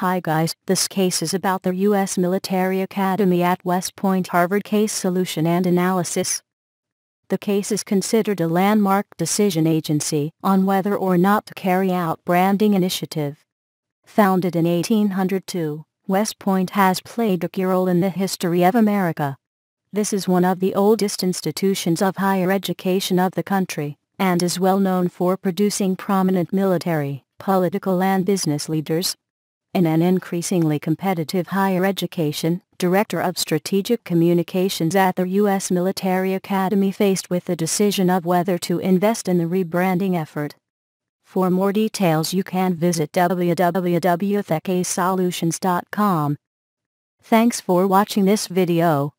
Hi guys, this case is about the U.S. Military Academy at West Point Harvard case solution and analysis. The case is considered a landmark decision agency on whether or not to carry out branding initiative. Founded in 1802, West Point has played a key role in the history of America. This is one of the oldest institutions of higher education of the country, and is well known for producing prominent military, political and business leaders. In an increasingly competitive higher education, Director of Strategic Communications at the U.S. Military Academy faced with the decision of whether to invest in the rebranding effort. For more details you can visit www.thecasesolutions.com. Thanks for watching this video.